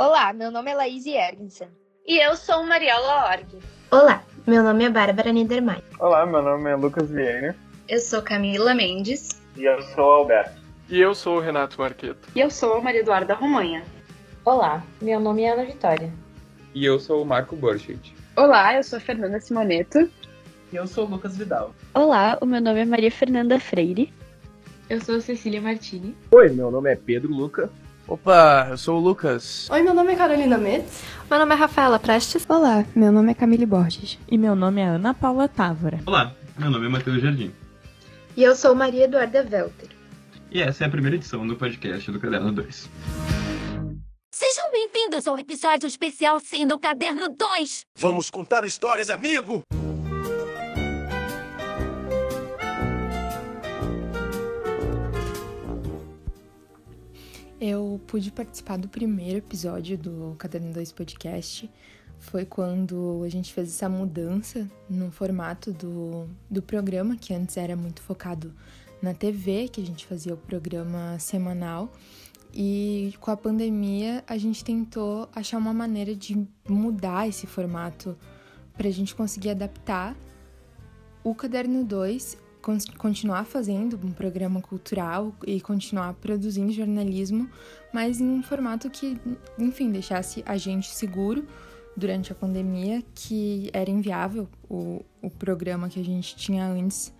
Olá, meu nome é Laís Ergensen. E eu sou Mariola Org. Olá, meu nome é Bárbara Niedermayer. Olá, meu nome é Lucas Vieira. Eu sou Camila Mendes. E eu sou Alberto. E eu sou o Renato Marqueto. E eu sou a Maria Eduarda Romanha. Olá, meu nome é Ana Vitória. E eu sou o Marco Borchet. Olá, eu sou a Fernanda Simoneto. E eu sou o Lucas Vidal. Olá, o meu nome é Maria Fernanda Freire. Eu sou a Cecília Martini. Oi, meu nome é Pedro Luca. Opa, eu sou o Lucas. Oi, meu nome é Carolina Metz. Meu nome é Rafaela Prestes. Olá, meu nome é Camille Borges. E meu nome é Ana Paula Távora. Olá, meu nome é Matheus Jardim. E eu sou Maria Eduarda Welter. E essa é a primeira edição do podcast do Caderno 2. Sejam bem-vindos ao episódio especial Sim do Caderno 2. Vamos contar histórias, amigo! Eu pude participar do primeiro episódio do Caderno 2 Podcast. Foi quando a gente fez essa mudança no formato do, do programa, que antes era muito focado na TV, que a gente fazia o programa semanal. E com a pandemia, a gente tentou achar uma maneira de mudar esse formato para a gente conseguir adaptar o Caderno 2 continuar fazendo um programa cultural e continuar produzindo jornalismo, mas em um formato que, enfim, deixasse a gente seguro durante a pandemia, que era inviável o, o programa que a gente tinha antes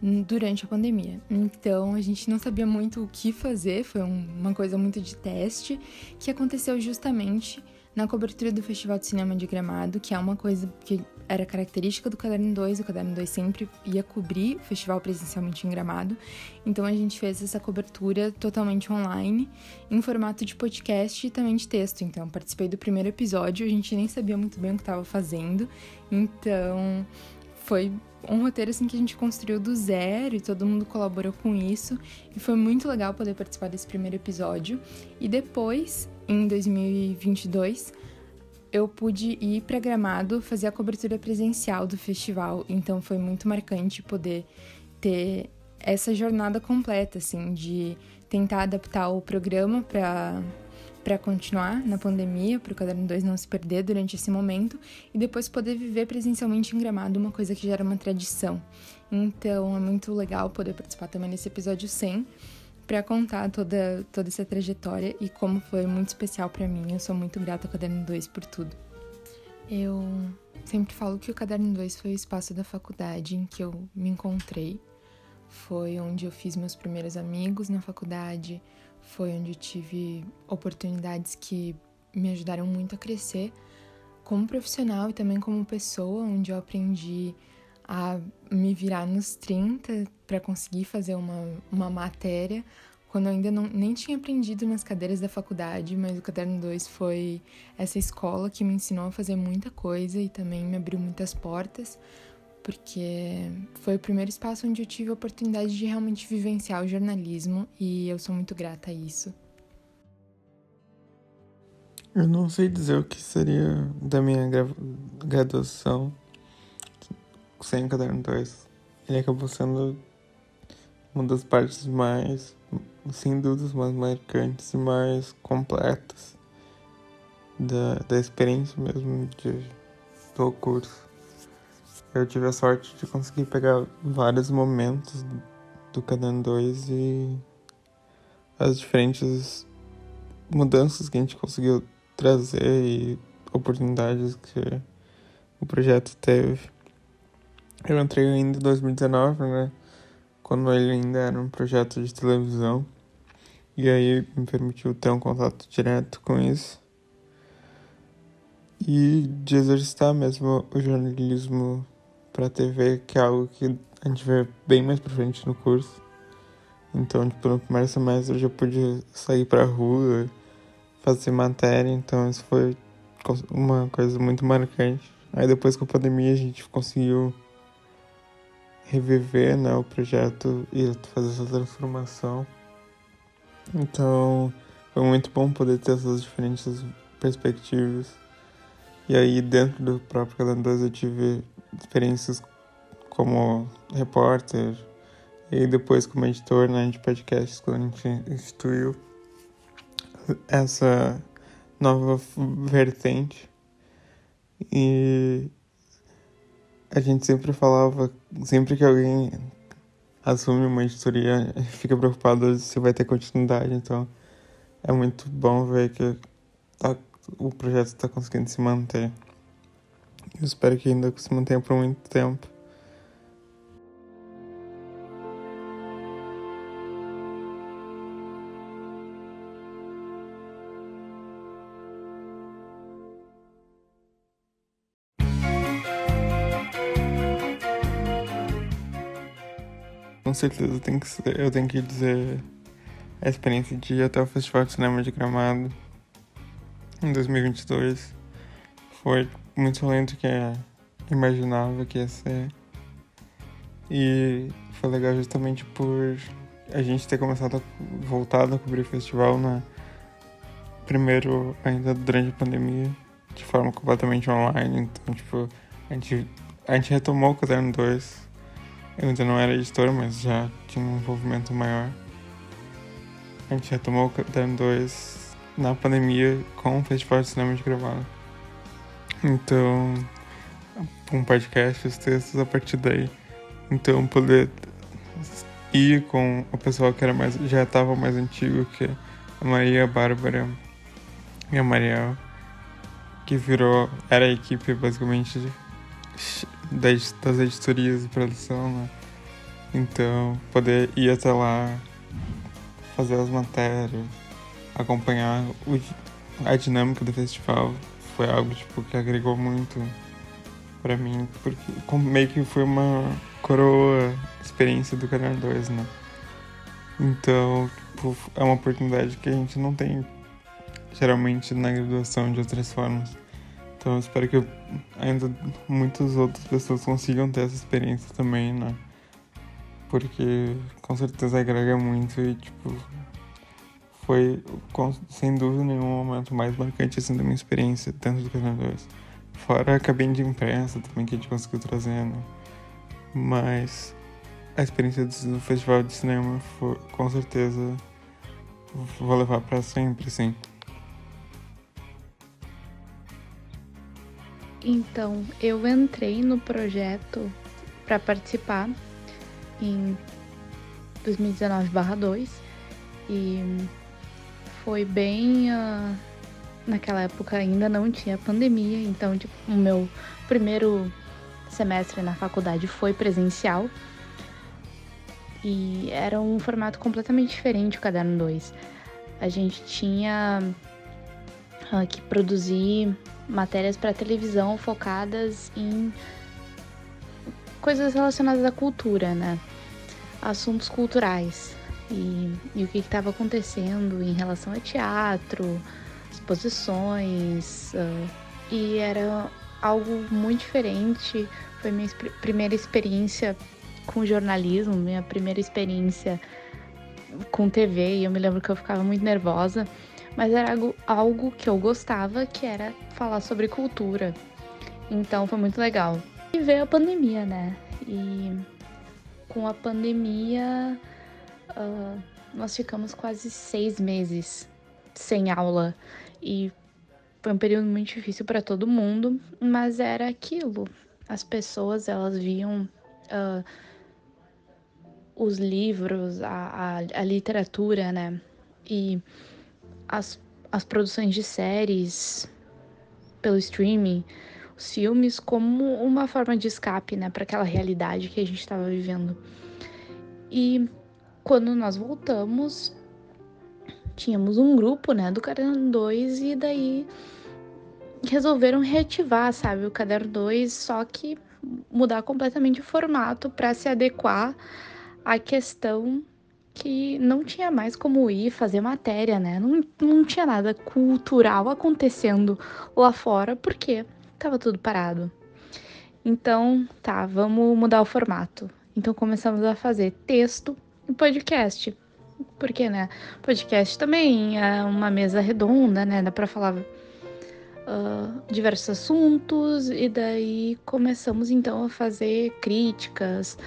durante a pandemia. Então a gente não sabia muito o que fazer, foi um, uma coisa muito de teste que aconteceu justamente na cobertura do Festival de Cinema de Gramado, que é uma coisa que era característica do Caderno 2, o Caderno 2 sempre ia cobrir o festival presencialmente em Gramado. Então a gente fez essa cobertura totalmente online, em formato de podcast e também de texto. Então participei do primeiro episódio, a gente nem sabia muito bem o que estava fazendo. Então foi um roteiro assim que a gente construiu do zero e todo mundo colaborou com isso. E foi muito legal poder participar desse primeiro episódio. E depois em 2022, eu pude ir para Gramado fazer a cobertura presencial do festival, então foi muito marcante poder ter essa jornada completa, assim, de tentar adaptar o programa para para continuar na pandemia, para o Caderno 2 não se perder durante esse momento e depois poder viver presencialmente em Gramado, uma coisa que já era uma tradição. Então é muito legal poder participar também desse episódio 100 para contar toda, toda essa trajetória e como foi muito especial para mim. Eu sou muito grata ao Caderno 2 por tudo. Eu sempre falo que o Caderno 2 foi o espaço da faculdade em que eu me encontrei. Foi onde eu fiz meus primeiros amigos na faculdade, foi onde eu tive oportunidades que me ajudaram muito a crescer como profissional e também como pessoa, onde eu aprendi a me virar nos 30 para conseguir fazer uma, uma matéria, quando eu ainda não, nem tinha aprendido nas cadeiras da faculdade, mas o Caderno 2 foi essa escola que me ensinou a fazer muita coisa e também me abriu muitas portas, porque foi o primeiro espaço onde eu tive a oportunidade de realmente vivenciar o jornalismo e eu sou muito grata a isso. Eu não sei dizer o que seria da minha graduação sem o Caderno 2. Ele acabou sendo uma das partes mais, sem dúvidas, mais marcantes e mais completas da, da experiência mesmo de, do curso. Eu tive a sorte de conseguir pegar vários momentos do Caderno 2 e as diferentes mudanças que a gente conseguiu trazer e oportunidades que o projeto teve. Eu entrei ainda em 2019, né? Quando ele ainda era um projeto de televisão. E aí me permitiu ter um contato direto com isso. E de exercitar mesmo o jornalismo para TV, que é algo que a gente vê bem mais pra frente no curso. Então, tipo, no primeiro semestre eu já pude sair pra rua, fazer matéria, então isso foi uma coisa muito marcante. Aí depois com a pandemia a gente conseguiu reviver né, o projeto e fazer essa transformação. Então foi muito bom poder ter essas diferentes perspectivas. E aí dentro do próprio Calendário eu tive experiências como repórter e depois como editor né, de podcasts quando a gente instituiu essa nova vertente. E a gente sempre falava, sempre que alguém assume uma editoria, fica preocupado se vai ter continuidade. Então é muito bom ver que tá, o projeto está conseguindo se manter. Eu espero que ainda se mantenha por muito tempo. Certeza tem que ser, eu tenho que dizer a experiência de ir até o Festival de Cinema de Gramado em 2022 foi muito lento que eu imaginava que ia ser. E foi legal justamente por a gente ter começado a voltado a cobrir o festival na primeiro ainda durante a pandemia, de forma completamente online. Então, tipo, a gente, a gente retomou o caderno 2 eu ainda não era editor, mas já tinha um envolvimento maior. A gente retomou o Caderno 2 na pandemia com o Festival de Cinema de Gravado. Então, um podcast, os textos a partir daí. Então, poder ir com o pessoal que era mais, já estava mais antigo, que a Maria, a Bárbara e a Mariel, que virou, era a equipe basicamente das editorias de produção, né? Então, poder ir até lá, fazer as matérias, acompanhar o, a dinâmica do festival foi algo tipo, que agregou muito para mim, porque meio que foi uma coroa experiência do Canal 2, né? Então, tipo, é uma oportunidade que a gente não tem geralmente na graduação de outras formas. Então eu espero que ainda muitas outras pessoas consigam ter essa experiência também, né? Porque com certeza agrega muito e tipo foi com, sem dúvida nenhum o momento mais marcante assim da minha experiência dentro do Canal 2. Fora a cabine de imprensa também que a gente conseguiu trazer, né? Mas a experiência do festival de cinema foi, com certeza vou levar para sempre, sim. Então, eu entrei no projeto para participar em 2019/2 e foi bem uh, naquela época ainda não tinha pandemia, então tipo, o meu primeiro semestre na faculdade foi presencial e era um formato completamente diferente o caderno 2. A gente tinha uh, que produzir matérias para televisão focadas em coisas relacionadas à cultura, né? Assuntos culturais. E, e o que estava acontecendo em relação a teatro, exposições. Uh, e era algo muito diferente. Foi minha primeira experiência com jornalismo, minha primeira experiência com TV. E eu me lembro que eu ficava muito nervosa mas era algo, algo que eu gostava, que era falar sobre cultura. Então foi muito legal. E veio a pandemia, né? E com a pandemia uh, nós ficamos quase seis meses sem aula e foi um período muito difícil para todo mundo, mas era aquilo. As pessoas elas viam uh, os livros, a, a, a literatura, né? E as, as produções de séries pelo streaming, os filmes, como uma forma de escape, né, para aquela realidade que a gente estava vivendo. E quando nós voltamos, tínhamos um grupo, né, do Caderno 2 e daí resolveram reativar, sabe, o Caderno 2, só que mudar completamente o formato para se adequar à questão que não tinha mais como ir fazer matéria, né? Não, não tinha nada cultural acontecendo lá fora, porque tava tudo parado. Então, tá, vamos mudar o formato. Então começamos a fazer texto e podcast. Porque, né? Podcast também é uma mesa redonda, né? Dá pra falar uh, diversos assuntos, e daí começamos então a fazer críticas.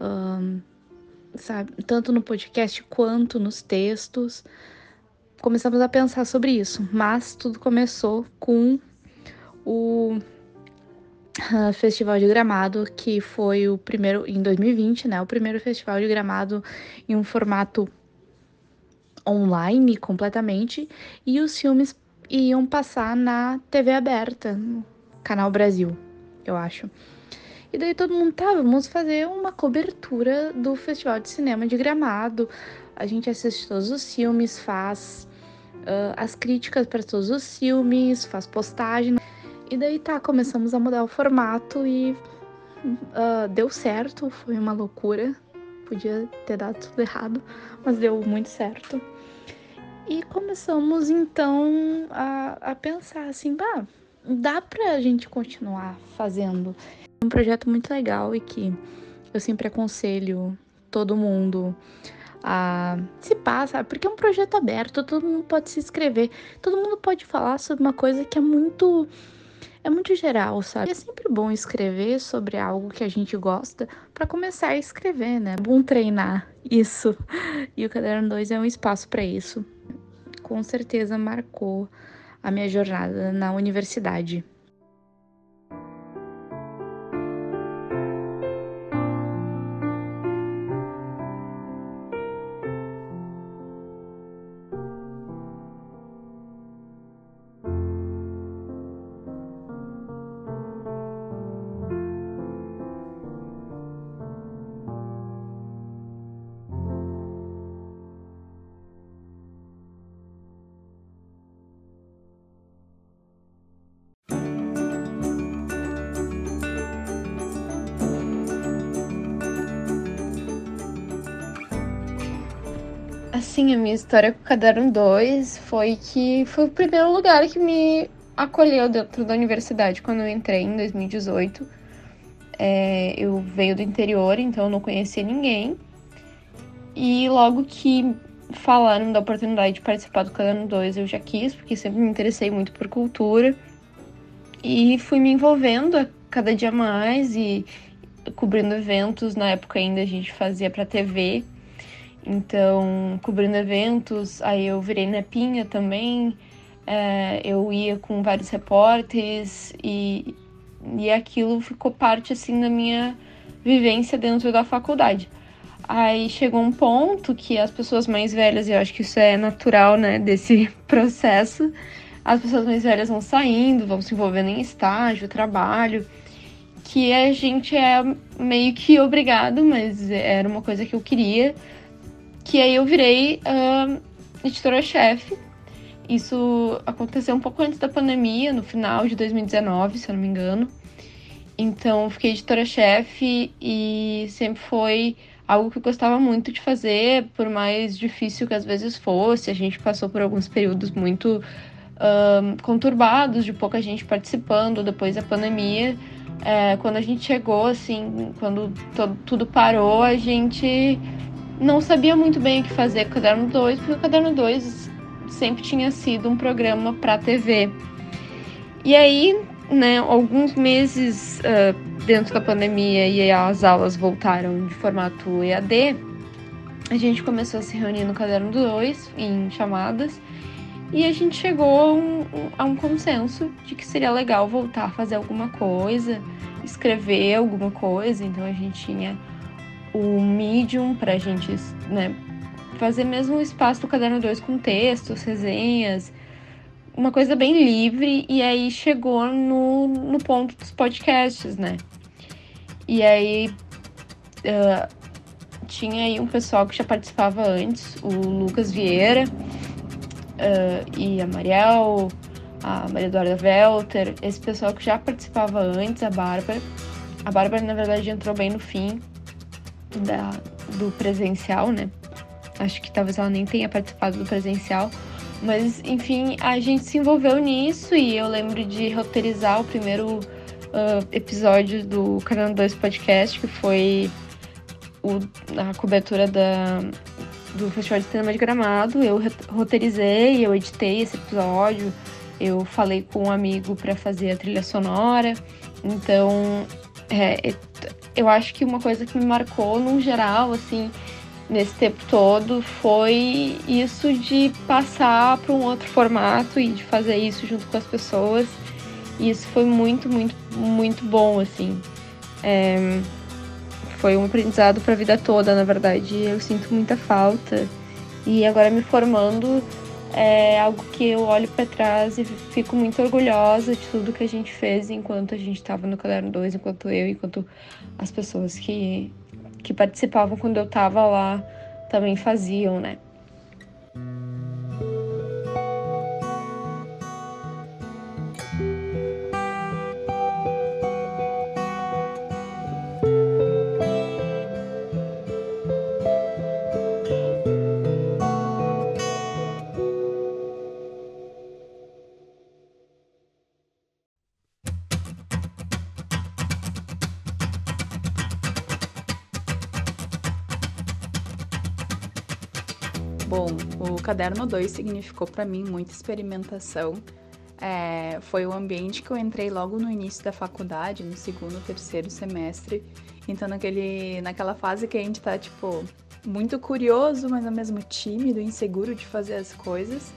Uh, sabe? Tanto no podcast quanto nos textos. começamos a pensar sobre isso, mas tudo começou com o uh, Festival de Gramado, que foi o primeiro, em 2020, né? O primeiro festival de gramado em um formato online completamente, e os filmes iam passar na TV aberta, no Canal Brasil, eu acho. E daí todo mundo tá, vamos fazer uma cobertura do Festival de Cinema de Gramado. A gente assiste todos os filmes, faz uh, as críticas para todos os filmes, faz postagem. E daí tá, começamos a mudar o formato e uh, deu certo, foi uma loucura. Podia ter dado tudo errado, mas deu muito certo. E começamos então a, a pensar assim, bah, dá pra gente continuar fazendo. Um projeto muito legal e que eu sempre aconselho todo mundo a se passar, porque é um projeto aberto, todo mundo pode se inscrever, todo mundo pode falar sobre uma coisa que é muito é muito geral, sabe? É sempre bom escrever sobre algo que a gente gosta para começar a escrever, né? É bom treinar isso. E o Caderno 2 é um espaço para isso. Com certeza marcou a minha jornada na universidade. Assim, a minha história com o Caderno 2 foi que foi o primeiro lugar que me acolheu dentro da universidade quando eu entrei em 2018. É, eu venho do interior, então eu não conhecia ninguém. E logo que falaram da oportunidade de participar do Caderno 2, eu já quis, porque sempre me interessei muito por cultura. E fui me envolvendo a cada dia mais e cobrindo eventos. Na época ainda a gente fazia para TV então, cobrindo eventos, aí eu virei nepinha também, é, eu ia com vários repórteres e, e aquilo ficou parte, assim, da minha vivência dentro da faculdade. Aí chegou um ponto que as pessoas mais velhas, e eu acho que isso é natural, né, desse processo, as pessoas mais velhas vão saindo, vão se envolvendo em estágio, trabalho, que a gente é meio que obrigado, mas era uma coisa que eu queria, que aí eu virei uh, editora-chefe. Isso aconteceu um pouco antes da pandemia, no final de 2019, se eu não me engano. Então, fiquei editora-chefe e sempre foi algo que eu gostava muito de fazer, por mais difícil que às vezes fosse. A gente passou por alguns períodos muito conturbados, de pouca gente participando depois da pandemia. É, quando a gente chegou, assim, quando tudo parou, a gente não sabia muito bem o que fazer com o Caderno 2, porque o Caderno 2 sempre tinha sido um programa para TV. E aí, né, alguns meses uh, dentro da pandemia e as aulas voltaram de formato EAD, a gente começou a se reunir no Caderno 2 em chamadas e a gente chegou a um, a um consenso de que seria legal voltar a fazer alguma coisa, escrever alguma coisa. Então a gente tinha o Medium para a gente né, fazer mesmo o espaço do Caderno 2 com textos, resenhas, uma coisa bem livre, e aí chegou no, no ponto dos podcasts, né? E aí uh, tinha aí um pessoal que já participava antes, o Lucas Vieira uh, e a Mariel, a Maria Eduarda Welter, esse pessoal que já participava antes, a Bárbara. A Bárbara, na verdade, entrou bem no fim, da, do presencial, né? Acho que talvez ela nem tenha participado do presencial. Mas, enfim, a gente se envolveu nisso e eu lembro de roteirizar o primeiro uh, episódio do Canal 2 Podcast, que foi o, a cobertura da, do Festival de Cinema de Gramado. Eu roteirizei, eu editei esse episódio, eu falei com um amigo para fazer a trilha sonora. Então, é, eu acho que uma coisa que me marcou, no geral, assim, nesse tempo todo foi isso de passar para um outro formato e de fazer isso junto com as pessoas. E isso foi muito, muito, muito bom, assim. É, foi um aprendizado para a vida toda, na verdade. Eu sinto muita falta. E agora me formando é algo que eu olho para trás e fico muito orgulhosa de tudo que a gente fez enquanto a gente estava no Caderno 2, enquanto eu, enquanto as pessoas que, que participavam quando eu estava lá também faziam, né? Bom, o Caderno 2 significou para mim muita experimentação. É, foi o ambiente que eu entrei logo no início da faculdade, no segundo, terceiro semestre. Então, naquele, naquela fase que a gente tá, tipo, muito curioso, mas ao mesmo tímido, inseguro de fazer as coisas.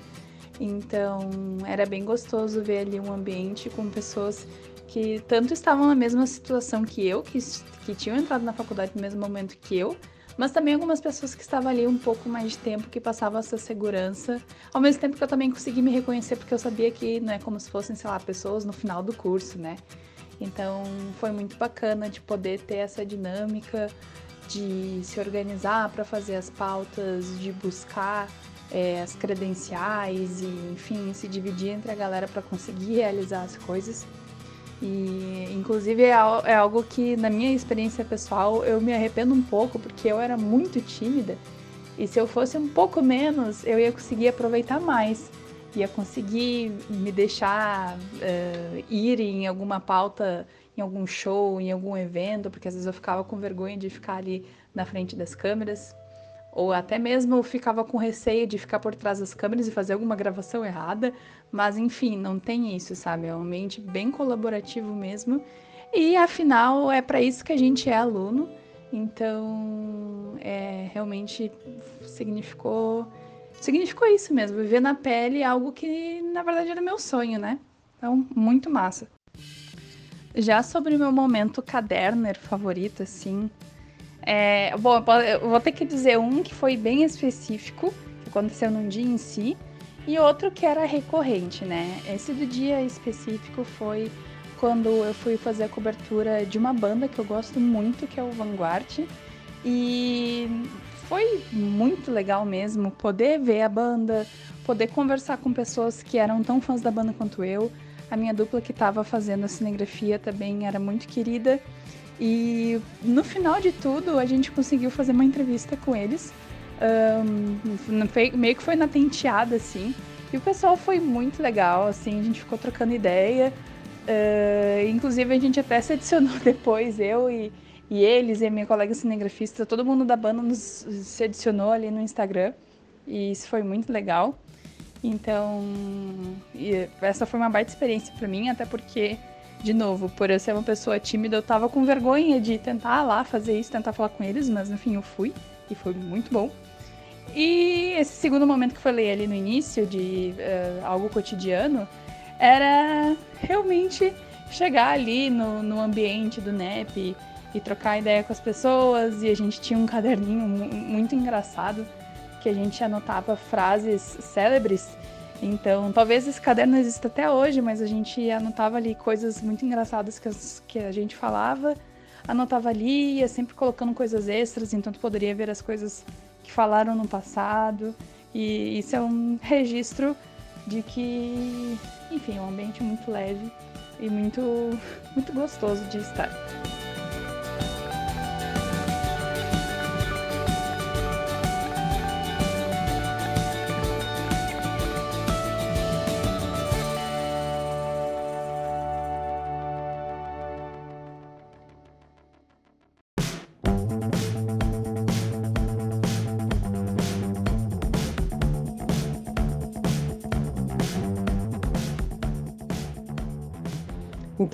Então, era bem gostoso ver ali um ambiente com pessoas que tanto estavam na mesma situação que eu, que, que tinham entrado na faculdade no mesmo momento que eu, mas também algumas pessoas que estavam ali um pouco mais de tempo, que passavam essa segurança, ao mesmo tempo que eu também consegui me reconhecer, porque eu sabia que não é como se fossem, sei lá, pessoas no final do curso, né? Então foi muito bacana de poder ter essa dinâmica de se organizar para fazer as pautas, de buscar é, as credenciais e, enfim, se dividir entre a galera para conseguir realizar as coisas. E, inclusive, é, é algo que, na minha experiência pessoal, eu me arrependo um pouco, porque eu era muito tímida. E se eu fosse um pouco menos, eu ia conseguir aproveitar mais. Ia conseguir me deixar uh, ir em alguma pauta, em algum show, em algum evento, porque às vezes eu ficava com vergonha de ficar ali na frente das câmeras. Ou até mesmo ficava com receio de ficar por trás das câmeras e fazer alguma gravação errada. Mas enfim, não tem isso, sabe? É um ambiente bem colaborativo mesmo. E afinal, é para isso que a gente é aluno. Então, é, realmente significou significou isso mesmo, viver na pele algo que na verdade era meu sonho, né? Então, muito massa. Já sobre o meu momento caderner favorito, assim, é, bom, eu vou ter que dizer um que foi bem específico, que aconteceu num dia em si, e outro que era recorrente, né? Esse do dia específico foi quando eu fui fazer a cobertura de uma banda que eu gosto muito, que é o Vanguard. E foi muito legal mesmo poder ver a banda, poder conversar com pessoas que eram tão fãs da banda quanto eu. A minha dupla que estava fazendo a cinegrafia também era muito querida. E no final de tudo, a gente conseguiu fazer uma entrevista com eles. Um, meio que foi na tenteada, assim. E o pessoal foi muito legal, assim, a gente ficou trocando ideia. Uh, inclusive, a gente até se adicionou depois, eu e, e eles e a minha colega cinegrafista, todo mundo da banda nos, se adicionou ali no Instagram. E isso foi muito legal. Então, essa foi uma baita experiência para mim, até porque, de novo, por eu ser uma pessoa tímida, eu tava com vergonha de tentar lá fazer isso, tentar falar com eles, mas enfim, eu fui e foi muito bom. E esse segundo momento que eu falei ali no início, de uh, algo cotidiano, era realmente chegar ali no, no ambiente do NEP e trocar ideia com as pessoas. E a gente tinha um caderninho muito engraçado que a gente anotava frases célebres. Então, talvez esse caderno exista até hoje, mas a gente anotava ali coisas muito engraçadas que, as, que a gente falava, anotava ali, ia sempre colocando coisas extras, então tu poderia ver as coisas que falaram no passado. E isso é um registro de que, enfim, é um ambiente muito leve e muito, muito gostoso de estar.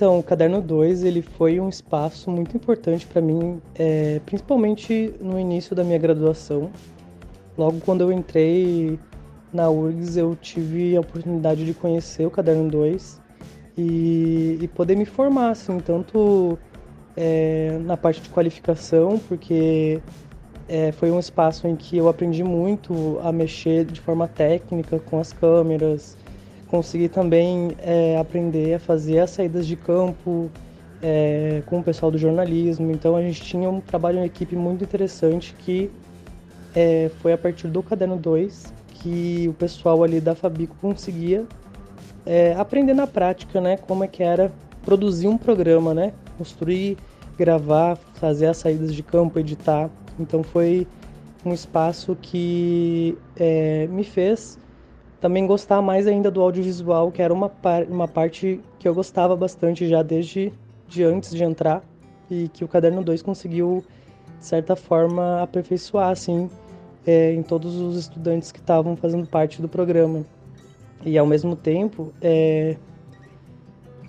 Então, o Caderno 2 ele foi um espaço muito importante para mim, é, principalmente no início da minha graduação. Logo quando eu entrei na URGS, eu tive a oportunidade de conhecer o Caderno 2 e, e poder me formar, assim, tanto é, na parte de qualificação, porque é, foi um espaço em que eu aprendi muito a mexer de forma técnica com as câmeras, consegui também é, aprender a fazer as saídas de campo é, com o pessoal do jornalismo. Então a gente tinha um trabalho em equipe muito interessante que é, foi a partir do Caderno 2 que o pessoal ali da Fabico conseguia é, aprender na prática, né, como é que era produzir um programa, né, construir, gravar, fazer as saídas de campo, editar. Então foi um espaço que é, me fez também gostar mais ainda do audiovisual, que era uma, par uma parte que eu gostava bastante já desde de antes de entrar e que o Caderno 2 conseguiu, de certa forma, aperfeiçoar assim, é, em todos os estudantes que estavam fazendo parte do programa. E ao mesmo tempo, é,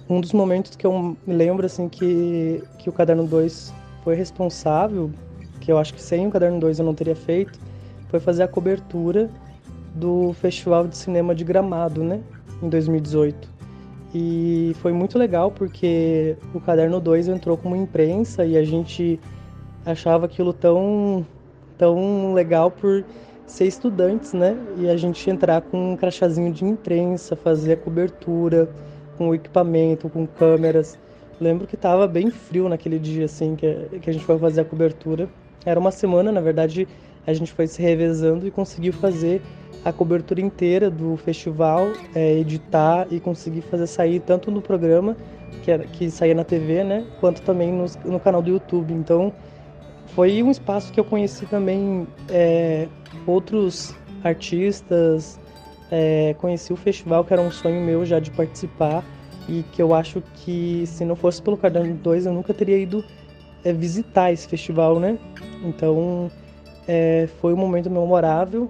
um dos momentos que eu me lembro assim que, que o Caderno 2 foi responsável, que eu acho que sem o Caderno 2 eu não teria feito, foi fazer a cobertura do Festival de Cinema de Gramado, né, em 2018. E foi muito legal porque o Caderno 2 entrou como imprensa e a gente achava aquilo tão, tão legal por ser estudantes, né? E a gente entrar com um crachazinho de imprensa, fazer a cobertura com o equipamento, com câmeras. Lembro que estava bem frio naquele dia, assim, que, que a gente foi fazer a cobertura. Era uma semana, na verdade, a gente foi se revezando e conseguiu fazer a cobertura inteira do festival, é, editar e conseguir fazer sair tanto no programa, que, era, que saía na TV, né, quanto também no, no canal do YouTube. Então, foi um espaço que eu conheci também é, outros artistas, é, conheci o festival, que era um sonho meu já de participar, e que eu acho que se não fosse pelo Caderno 2 eu nunca teria ido é, visitar esse festival, né? Então, é, foi um momento memorável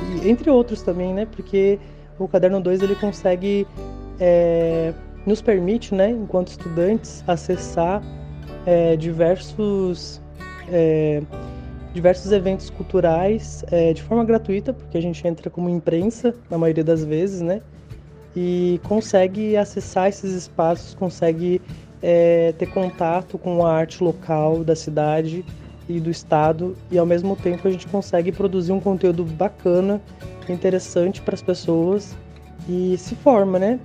e, entre outros também, né? Porque o Caderno 2 ele consegue, é, nos permite, né, enquanto estudantes, acessar é, diversos, é, diversos eventos culturais é, de forma gratuita, porque a gente entra como imprensa na maioria das vezes, né? E consegue acessar esses espaços, consegue é, ter contato com a arte local da cidade e do Estado e ao mesmo tempo a gente consegue produzir um conteúdo bacana, interessante para as pessoas e se forma, né?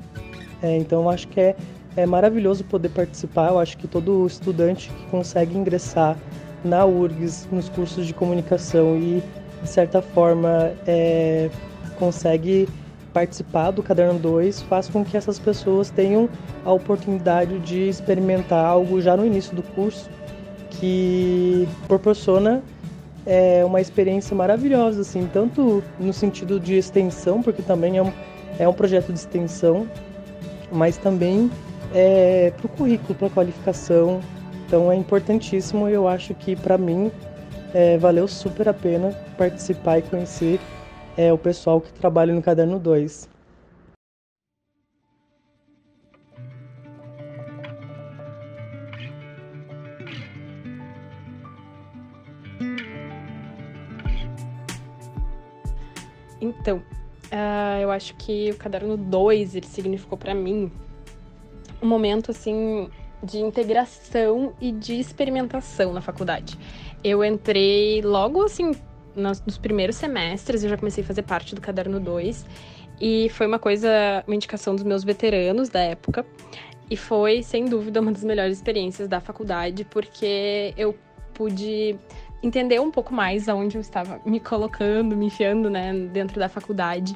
É, então acho que é, é maravilhoso poder participar. Eu acho que todo estudante que consegue ingressar na URGS, nos cursos de comunicação e de certa forma é, consegue participar do Caderno 2 faz com que essas pessoas tenham a oportunidade de experimentar algo já no início do curso que proporciona é, uma experiência maravilhosa, assim, tanto no sentido de extensão, porque também é um, é um projeto de extensão, mas também é, para o currículo, para a qualificação. Então é importantíssimo e eu acho que para mim é, valeu super a pena participar e conhecer é, o pessoal que trabalha no Caderno 2. Então, uh, eu acho que o caderno 2 ele significou para mim um momento assim de integração e de experimentação na faculdade. Eu entrei logo assim nos, primeiros semestres, eu já comecei a fazer parte do caderno 2 e foi uma coisa, uma indicação dos meus veteranos da época. E foi, sem dúvida, uma das melhores experiências da faculdade, porque eu pude entender um pouco mais aonde eu estava me colocando, me enfiando, né, dentro da faculdade,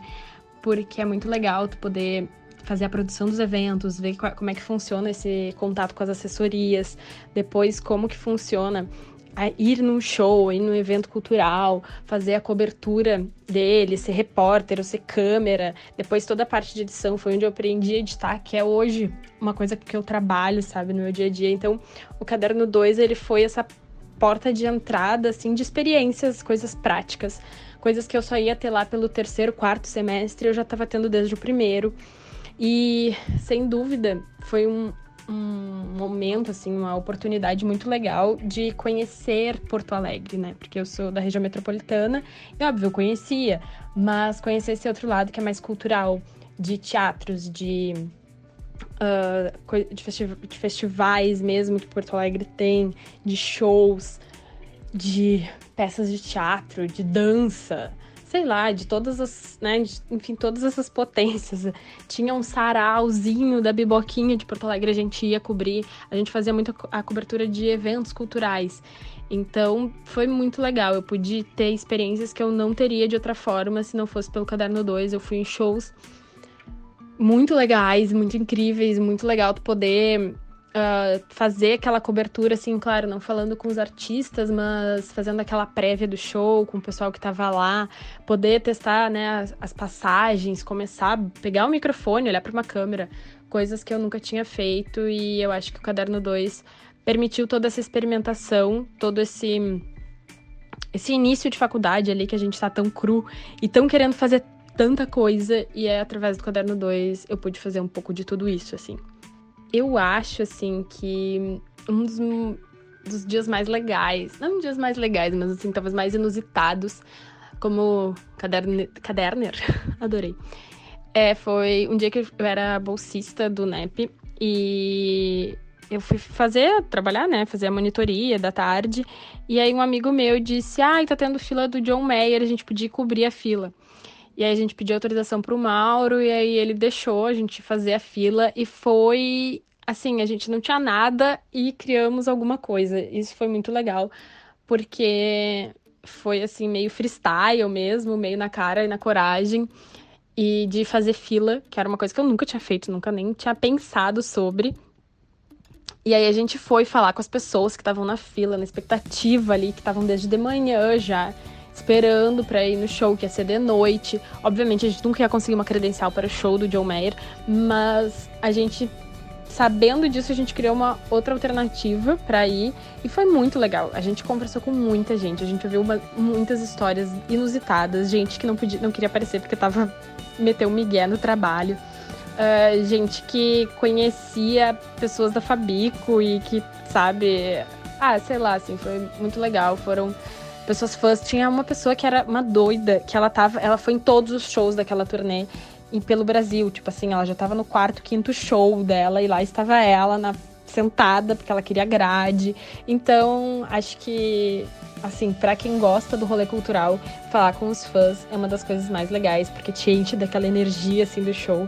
porque é muito legal tu poder fazer a produção dos eventos, ver como é que funciona esse contato com as assessorias, depois como que funciona ir num show, ir num evento cultural, fazer a cobertura dele, ser repórter ou ser câmera. Depois toda a parte de edição foi onde eu aprendi a editar, que é hoje uma coisa que eu trabalho, sabe, no meu dia a dia. Então, o caderno 2, ele foi essa porta de entrada, assim, de experiências, coisas práticas, coisas que eu só ia ter lá pelo terceiro, quarto semestre, eu já estava tendo desde o primeiro. E, sem dúvida, foi um, um momento, assim, uma oportunidade muito legal de conhecer Porto Alegre, né? Porque eu sou da região metropolitana e, óbvio, eu conhecia, mas conhecer esse outro lado que é mais cultural, de teatros, de, uh, de, de festivais mesmo que Porto Alegre tem, de shows, de peças de teatro, de dança sei lá, de todas as, né, de, enfim, todas essas potências. Tinha um sarauzinho da Biboquinha de Porto Alegre, a gente ia cobrir, a gente fazia muito a cobertura de eventos culturais. Então, foi muito legal. Eu pude ter experiências que eu não teria de outra forma se não fosse pelo Caderno 2. Eu fui em shows muito legais, muito incríveis, muito legal tu poder uh, fazer aquela cobertura, assim, claro, não falando com os artistas, mas fazendo aquela prévia do show, com o pessoal que tava lá, poder testar, né, as, as passagens, começar a pegar o microfone, olhar para uma câmera, coisas que eu nunca tinha feito e eu acho que o Caderno 2 permitiu toda essa experimentação, todo esse esse início de faculdade ali que a gente tá tão cru e tão querendo fazer tanta coisa e é através do caderno 2 eu pude fazer um pouco de tudo isso assim eu acho, assim, que um dos, dos dias mais legais, não dias mais legais, mas assim, talvez mais inusitados, como caderne, caderner, adorei. É, foi um dia que eu era bolsista do NEP e eu fui fazer, trabalhar, né? Fazer a monitoria da tarde. E aí um amigo meu disse: Ah, tá tendo fila do John Mayer, a gente podia cobrir a fila. E aí a gente pediu autorização pro Mauro, e aí ele deixou a gente fazer a fila, e foi assim, a gente não tinha nada e criamos alguma coisa. Isso foi muito legal, porque foi assim, meio freestyle mesmo, meio na cara e na coragem. E de fazer fila, que era uma coisa que eu nunca tinha feito, nunca nem tinha pensado sobre. E aí a gente foi falar com as pessoas que estavam na fila, na expectativa ali, que estavam desde de manhã já esperando para ir no show que ia ser de noite. Obviamente a gente nunca ia conseguir uma credencial para o show do Joe Mayer, mas a gente sabendo disso a gente criou uma outra alternativa para ir e foi muito legal. A gente conversou com muita gente, a gente ouviu uma, muitas histórias inusitadas, gente que não podia, não queria aparecer porque tava meteu um migué no trabalho. Uh, gente que conhecia pessoas da Fabico e que, sabe, ah, sei lá, assim, foi muito legal. Foram pessoas fãs. Tinha uma pessoa que era uma doida, que ela tava. Ela foi em todos os shows daquela turnê e pelo Brasil. Tipo assim, ela já tava no quarto, quinto show dela e lá estava ela na sentada porque ela queria grade. Então, acho que assim, para quem gosta do rolê cultural, falar com os fãs é uma das coisas mais legais, porque te enche daquela energia assim do show.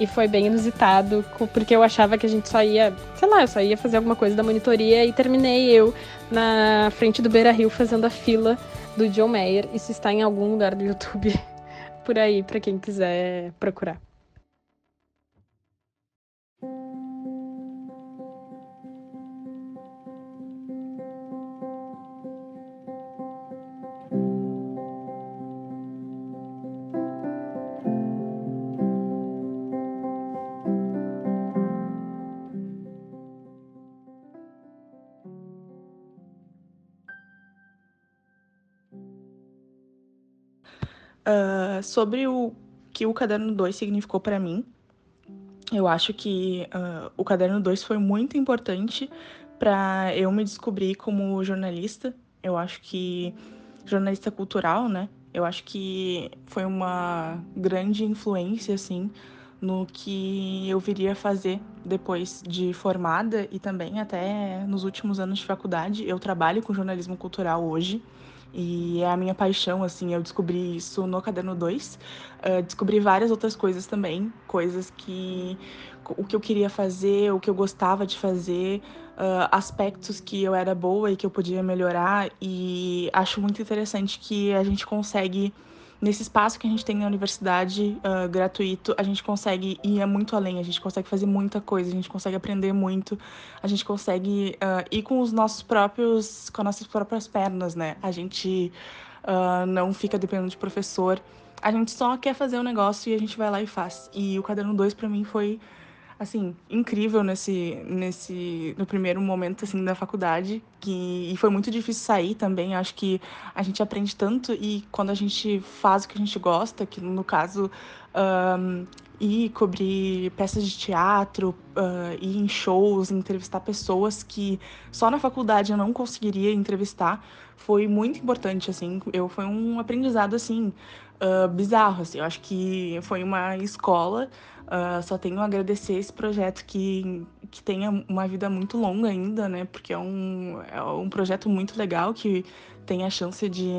E foi bem inusitado, porque eu achava que a gente só ia, sei lá, eu só ia fazer alguma coisa da monitoria e terminei eu na frente do Beira Rio fazendo a fila do John Mayer. Isso está em algum lugar do YouTube por aí para quem quiser procurar. Uh, sobre o que o Caderno 2 significou para mim, eu acho que uh, o Caderno 2 foi muito importante para eu me descobrir como jornalista. Eu acho que jornalista cultural, né? Eu acho que foi uma grande influência, assim, no que eu viria fazer depois de formada e também até nos últimos anos de faculdade. Eu trabalho com jornalismo cultural hoje. E é a minha paixão, assim, eu descobri isso no Caderno 2. Uh, ah, descobri várias outras coisas também, coisas que... o que eu queria fazer, o que eu gostava de fazer, uh, aspectos que eu era boa e que eu podia melhorar. E acho muito interessante que a gente consegue nesse espaço que a gente tem na universidade uh, gratuito, a gente consegue ir muito além, a gente consegue fazer muita coisa, a gente consegue aprender muito, a gente consegue uh, ir com os nossos próprios, com as nossas próprias pernas, né? A gente uh, não fica dependendo de professor, a gente só quer fazer um negócio e a gente vai lá e faz. E o caderno 2 para mim foi assim, incrível nesse, nesse, no primeiro momento, assim, da faculdade, que, e foi muito difícil sair também, acho que a gente aprende tanto e quando a gente faz o que a gente gosta, que no caso, um, ir cobrir peças de teatro, uh, ir em shows, entrevistar pessoas que só na faculdade eu não conseguiria entrevistar, foi muito importante, assim, eu, foi um aprendizado, assim, uh, bizarro, assim, eu acho que foi uma escola Uh, só tenho a agradecer esse projeto que, que tenha uma vida muito longa ainda, né? Porque é um, é um projeto muito legal que tem a chance de,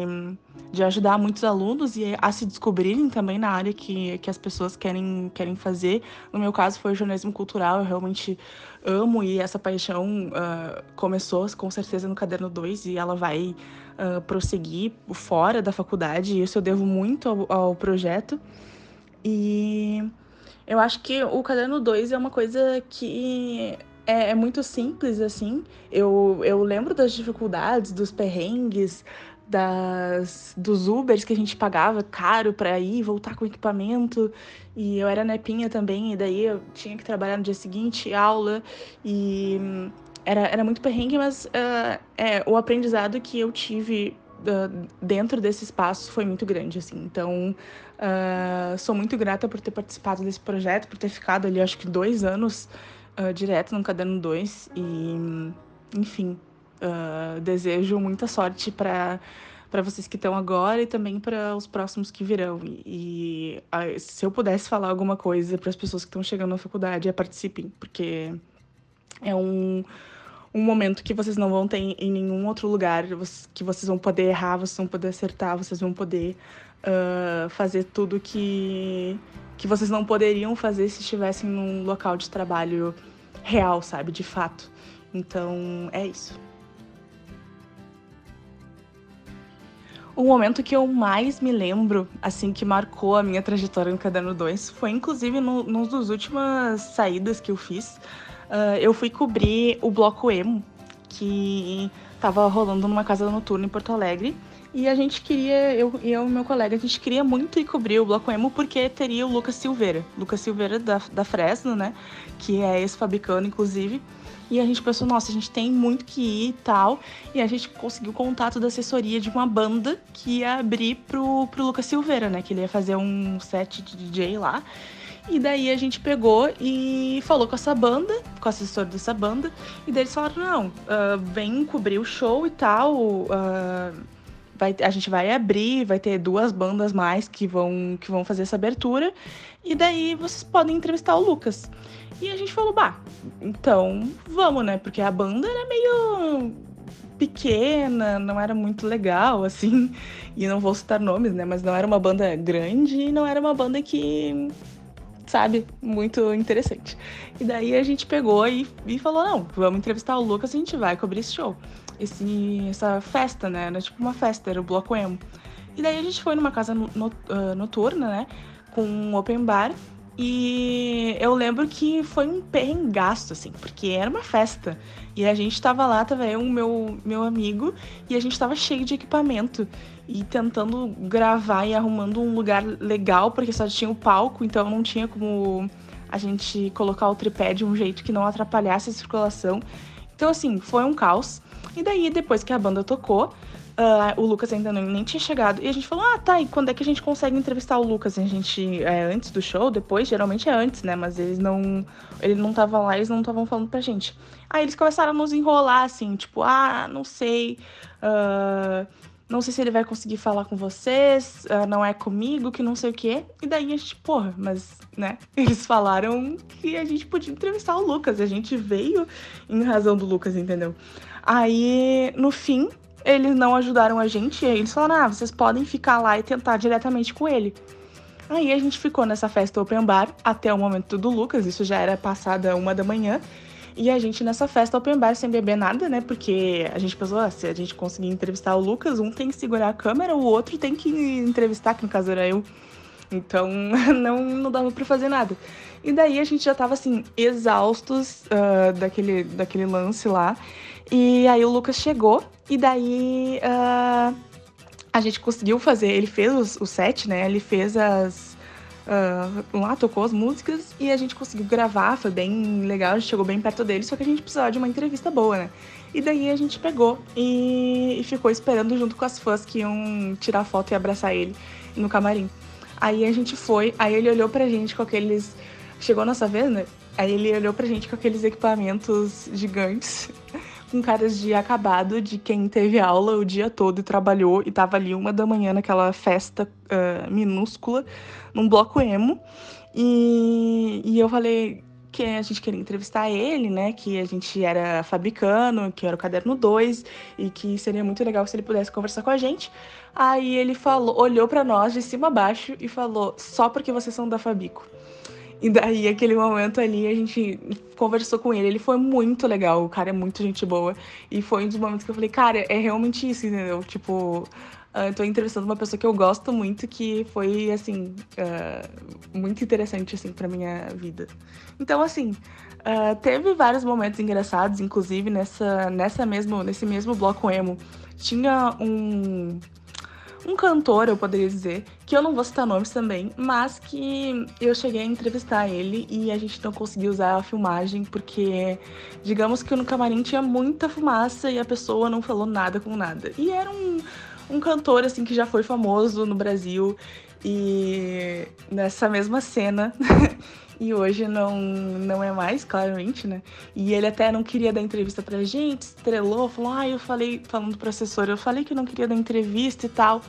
de ajudar muitos alunos e a se descobrirem também na área que, que as pessoas querem, querem fazer. No meu caso, foi jornalismo cultural, eu realmente amo e essa paixão uh, começou com certeza no Caderno 2 e ela vai uh, prosseguir fora da faculdade. E isso eu devo muito ao, ao projeto. E eu acho que o caderno 2 é uma coisa que é, é, muito simples, assim. Eu, eu lembro das dificuldades, dos perrengues, das, dos Ubers que a gente pagava caro para ir voltar com equipamento. E eu era nepinha também, e daí eu tinha que trabalhar no dia seguinte, aula. E era, era muito perrengue, mas uh, é, o aprendizado que eu tive uh, dentro desse espaço foi muito grande, assim. Então, Uh, sou muito grata por ter participado desse projeto, por ter ficado ali, acho que dois anos uh, direto no Caderno 2. E, enfim, uh, desejo muita sorte para para vocês que estão agora e também para os próximos que virão. E, e se eu pudesse falar alguma coisa para as pessoas que estão chegando na faculdade, é participem, porque é um, um momento que vocês não vão ter em nenhum outro lugar, que vocês vão poder errar, vocês vão poder acertar, vocês vão poder uh, fazer tudo que, que vocês não poderiam fazer se estivessem num local de trabalho real, sabe? De fato. Então, é isso. O momento que eu mais me lembro, assim, que marcou a minha trajetória no Caderno 2, foi inclusive num dos últimas saídas que eu fiz. Uh, eu fui cobrir o Bloco Emo, que estava rolando numa casa noturna em Porto Alegre. E a gente queria, eu e e meu colega, a gente queria muito ir cobrir o Bloco Emo porque teria o Lucas Silveira. Lucas Silveira da, da Fresno, né? Que é esse fabricano, inclusive. E a gente pensou, nossa, a gente tem muito que ir e tal. E a gente conseguiu contato da assessoria de uma banda que ia abrir pro, pro Lucas Silveira, né? Que ele ia fazer um set de DJ lá. E daí a gente pegou e falou com essa banda, com o assessor dessa banda. E daí eles falaram, não, uh, vem cobrir o show e tal. Uh, vai, a gente vai abrir, vai ter duas bandas mais que vão, que vão fazer essa abertura. E daí vocês podem entrevistar o Lucas. E a gente falou, bah, então vamos, né? Porque a banda era meio pequena, não era muito legal, assim. E não vou citar nomes, né? Mas não era uma banda grande e não era uma banda que sabe? Muito interessante. E daí a gente pegou e, e falou: não, vamos entrevistar o Lucas, a gente vai cobrir esse show esse, essa festa, né? Era tipo uma festa, era o Bloco Emo. E daí a gente foi numa casa no, no, uh, noturna, né? Com um open bar. E eu lembro que foi um perrengaço, assim, porque era uma festa. E a gente tava lá, tava eu, meu, meu amigo, e a gente tava cheio de equipamento. E tentando gravar e arrumando um lugar legal, porque só tinha o palco, então não tinha como a gente colocar o tripé de um jeito que não atrapalhasse a circulação. Então, assim, foi um caos. E daí, depois que a banda tocou, uh, o Lucas ainda não, nem tinha chegado. E a gente falou, ah, tá, e quando é que a gente consegue entrevistar o Lucas? A gente, é antes do show, depois? Geralmente é antes, né? Mas eles não... Ele não tava lá, eles não estavam falando pra gente. Aí eles começaram a nos enrolar, assim, tipo, ah, não sei... Uh, não sei se ele vai conseguir falar com vocês, uh, não é comigo, que não sei o quê. E daí a gente, porra, mas, né? Eles falaram que a gente podia entrevistar o Lucas. A gente veio em razão do Lucas, entendeu? Aí, no fim, eles não ajudaram a gente. E eles falaram: ah, vocês podem ficar lá e tentar diretamente com ele. Aí a gente ficou nessa festa open bar até o momento do Lucas, isso já era passada uma da manhã. E a gente nessa festa open bar sem beber nada, né? Porque a gente pensou, ah, se a gente conseguir entrevistar o Lucas, um tem que segurar a câmera, o outro tem que entrevistar, que no caso era eu. Então não, não dava pra fazer nada. E daí a gente já tava assim, exaustos uh, daquele, daquele lance lá. E aí o Lucas chegou, e daí uh, a gente conseguiu fazer. Ele fez o, o set, né? Ele fez as, uh, lá, tocou as músicas e a gente conseguiu gravar, foi bem legal, a gente chegou bem perto dele, só que a gente precisava de uma entrevista boa, né? E daí a gente pegou e, e ficou esperando junto com as fãs que iam tirar foto e abraçar ele no camarim. Aí a gente foi, aí ele olhou pra gente com aqueles. Chegou a nossa vez, né? Aí ele olhou pra gente com aqueles equipamentos gigantes, com caras de acabado de quem teve aula o dia todo e trabalhou e tava ali uma da manhã naquela festa uh, minúscula, num bloco emo. E, e eu falei, que a gente queria entrevistar ele, né? Que a gente era fabricano, que era o caderno 2 e que seria muito legal se ele pudesse conversar com a gente. Aí ele falou, olhou para nós de cima a baixo e falou: "Só porque vocês são da Fabico". E daí, aquele momento ali, a gente conversou com ele. Ele foi muito legal, o cara é muito gente boa. E foi um dos momentos que eu falei, cara, é realmente isso, entendeu? Tipo, Uh, eu tô entrevistando uma pessoa que eu gosto muito, que foi, assim, uh, muito interessante, assim, pra minha vida. Então, assim, uh, teve vários momentos engraçados, inclusive nessa, nessa mesmo, nesse mesmo bloco emo. Tinha um, um cantor, eu poderia dizer, que eu não vou citar nomes também, mas que eu cheguei a entrevistar ele e a gente não conseguiu usar a filmagem porque, digamos que no camarim tinha muita fumaça e a pessoa não falou nada com nada. E era um um cantor assim que já foi famoso no Brasil e nessa mesma cena e hoje não não é mais, claramente, né? E ele até não queria dar entrevista pra gente, estrelou, falou: "Ah, eu falei, falando pro assessor, eu falei que não queria dar entrevista e tal".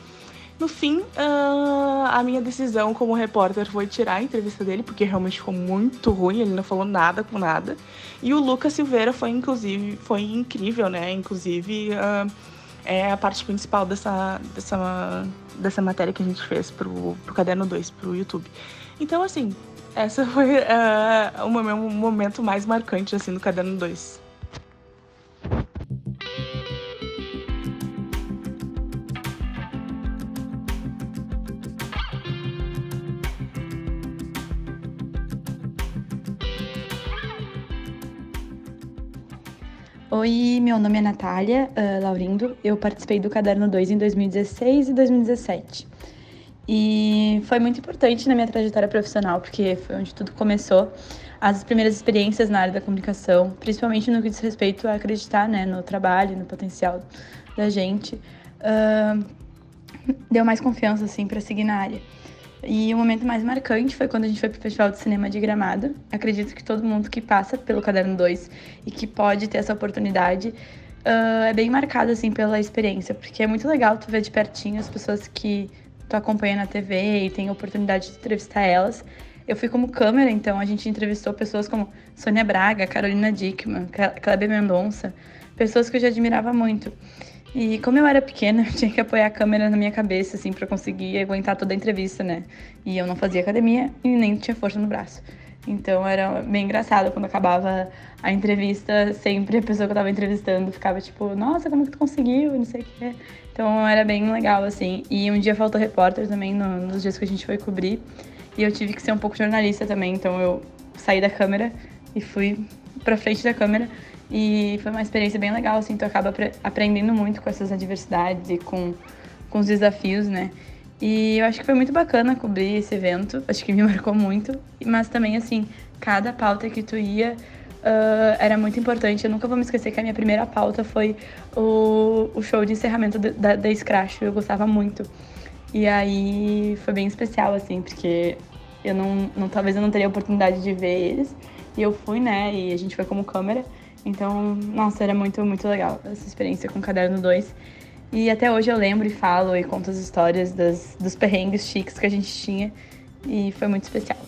No fim, uh, a minha decisão como repórter foi tirar a entrevista dele, porque realmente ficou muito ruim, ele não falou nada com nada. E o Lucas Silveira foi, inclusive, foi incrível, né? Inclusive, uh, é a parte principal dessa, dessa, dessa matéria que a gente fez pro, pro Caderno 2, pro YouTube. Então, assim, essa foi uh, o meu momento mais marcante, assim, do Caderno 2. Oi, meu nome é Natália uh, Laurindo. Eu participei do Caderno 2 em 2016 e 2017. E foi muito importante na minha trajetória profissional, porque foi onde tudo começou. As primeiras experiências na área da comunicação, principalmente no que diz respeito a acreditar né, no trabalho, no potencial da gente, uh, deu mais confiança assim, para seguir na área. E o momento mais marcante foi quando a gente foi pro Festival de Cinema de Gramado. Acredito que todo mundo que passa pelo Caderno 2 e que pode ter essa oportunidade uh, é bem marcado, assim, pela experiência. Porque é muito legal tu ver de pertinho as pessoas que tu acompanha na TV e tem a oportunidade de entrevistar elas. Eu fui como câmera, então a gente entrevistou pessoas como Sônia Braga, Carolina Dickman, Kleber Mendonça, pessoas que eu já admirava muito. E como eu era pequena, eu tinha que apoiar a câmera na minha cabeça, assim, para conseguir aguentar toda a entrevista, né? E eu não fazia academia e nem tinha força no braço. Então era bem engraçado quando acabava a entrevista, sempre a pessoa que eu tava entrevistando ficava tipo, nossa, como que tu conseguiu? Não sei o que. Então era bem legal, assim. E um dia faltou repórter também no, nos dias que a gente foi cobrir. E eu tive que ser um pouco jornalista também, então eu saí da câmera e fui pra frente da câmera e foi uma experiência bem legal, assim, tu acaba aprendendo muito com essas adversidades e com, com os desafios, né? E eu acho que foi muito bacana cobrir esse evento, acho que me marcou muito, mas também, assim, cada pauta que tu ia uh, era muito importante. Eu nunca vou me esquecer que a minha primeira pauta foi o, o show de encerramento da, da Scratch, eu gostava muito. E aí foi bem especial, assim, porque eu não, não talvez eu não teria oportunidade de ver eles. E eu fui, né, e a gente foi como câmera. Então, nossa, era muito, muito legal essa experiência com o Caderno 2. E até hoje eu lembro e falo e conto as histórias das, dos perrengues chiques que a gente tinha. E foi muito especial.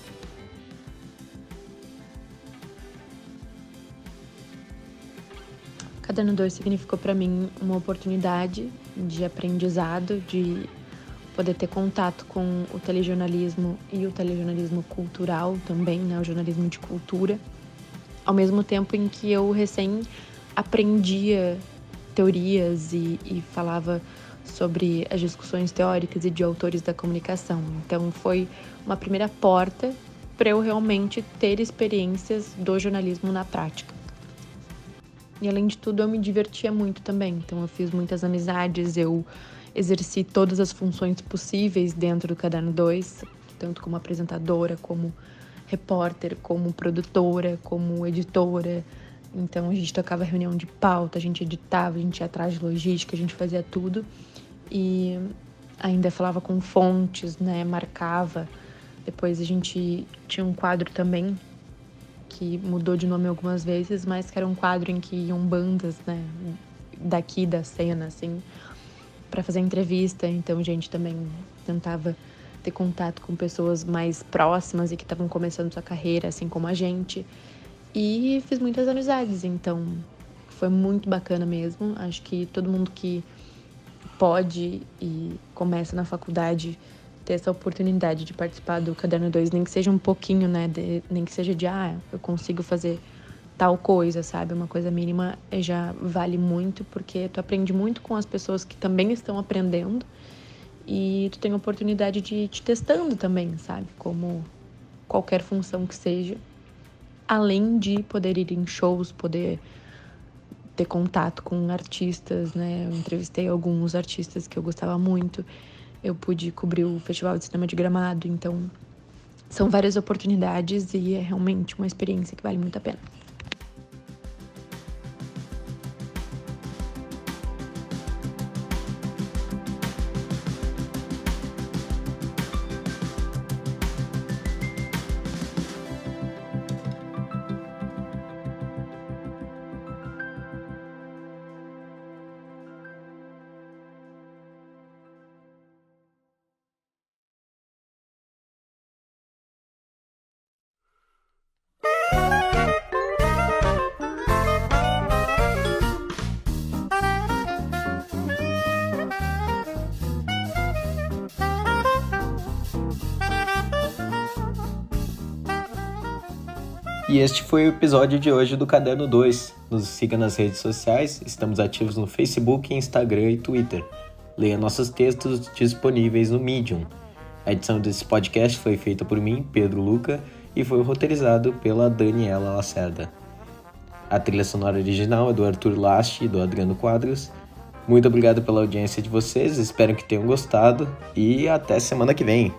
Caderno 2 significou para mim uma oportunidade de aprendizado, de poder ter contato com o telejornalismo e o telejornalismo cultural também, né, o jornalismo de cultura ao mesmo tempo em que eu recém aprendia teorias e, e falava sobre as discussões teóricas e de autores da comunicação. Então foi uma primeira porta para eu realmente ter experiências do jornalismo na prática. E além de tudo, eu me divertia muito também. Então eu fiz muitas amizades, eu exerci todas as funções possíveis dentro do caderno 2. tanto como apresentadora, como repórter, como produtora, como editora. Então a gente tocava reunião de pauta, a gente editava, a gente ia atrás de logística, a gente fazia tudo. E ainda falava com fontes, né? Marcava. Depois a gente tinha um quadro também que mudou de nome algumas vezes, mas que era um quadro em que iam bandas, né? Daqui da cena, assim, para fazer entrevista. Então a gente também tentava ter contato com pessoas mais próximas e que estavam começando sua carreira, assim como a gente. E fiz muitas amizades, então foi muito bacana mesmo. Acho que todo mundo que pode e começa na faculdade ter essa oportunidade de participar do Caderno 2, nem que seja um pouquinho, né? De, nem que seja de, ah, eu consigo fazer tal coisa, sabe? Uma coisa mínima já vale muito, porque tu aprende muito com as pessoas que também estão aprendendo e tu tem a oportunidade de ir te testando também, sabe? Como qualquer função que seja. Além de poder ir em shows, poder ter contato com artistas, né? Eu entrevistei alguns artistas que eu gostava muito. Eu pude cobrir o Festival de Cinema de Gramado, então são várias oportunidades e é realmente uma experiência que vale muito a pena. E este foi o episódio de hoje do Caderno 2. Nos siga nas redes sociais, estamos ativos no Facebook, Instagram e Twitter. Leia nossos textos disponíveis no Medium. A edição desse podcast foi feita por mim, Pedro Luca, e foi roteirizado pela Daniela Lacerda. A trilha sonora original é do Arthur Last e do Adriano Quadros. Muito obrigado pela audiência de vocês, espero que tenham gostado e até semana que vem.